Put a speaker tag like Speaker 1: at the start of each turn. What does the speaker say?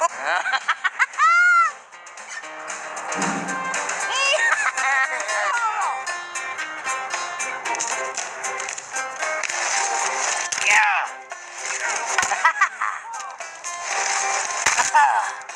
Speaker 1: yeah.